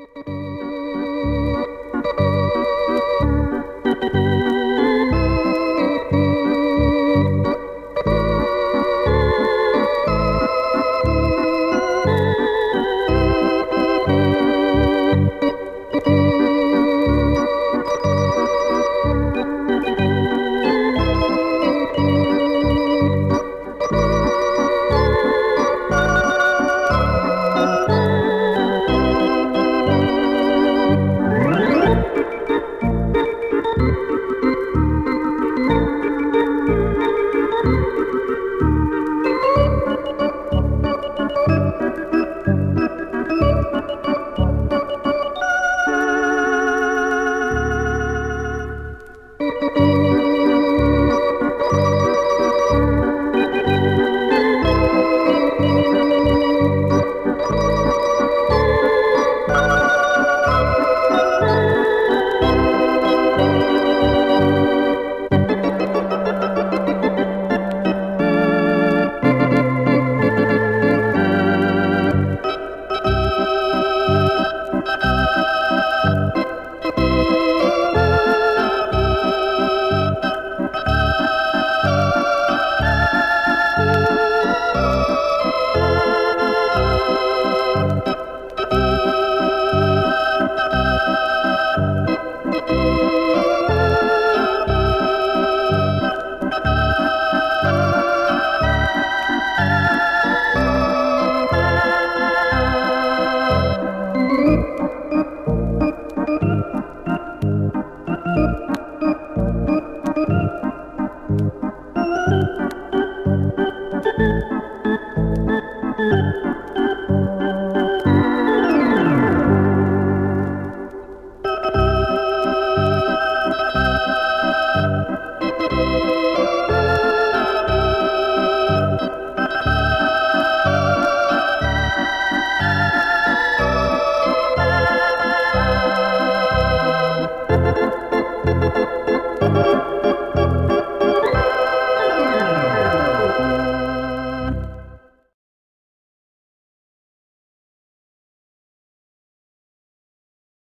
Música